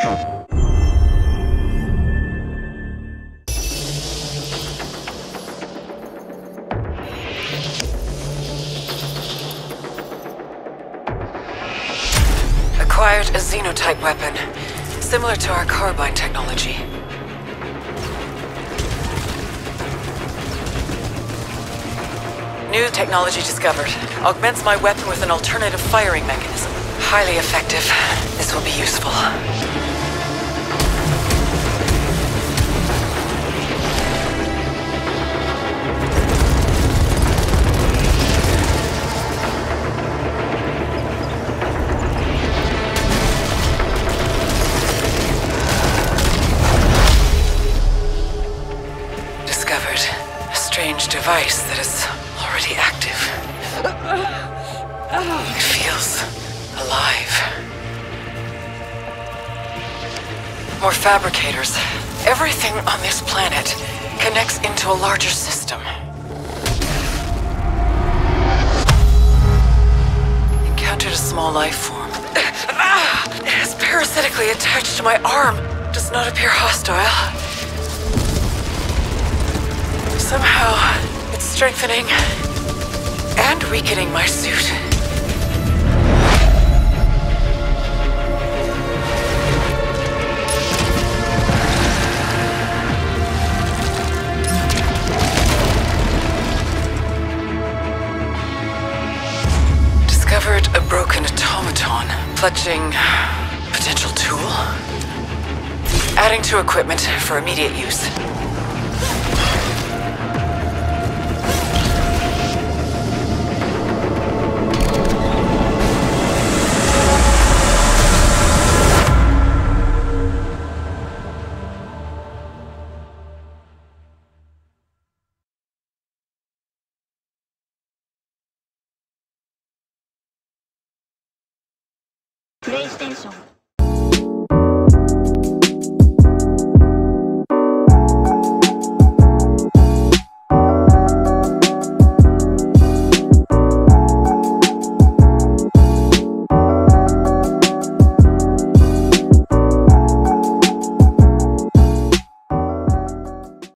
Acquired a Xenotype weapon, similar to our carbine technology. New technology discovered. Augments my weapon with an alternative firing mechanism. Highly effective. This will be useful. Discovered a strange device that is already active. It feels More fabricators. Everything on this planet connects into a larger system. Encountered a small life form. Ah! It is parasitically attached to my arm. Does not appear hostile. Somehow, it's strengthening and weakening my suit. Discovered a broken automaton, clutching potential tool. Adding to equipment for immediate use. PlayStation.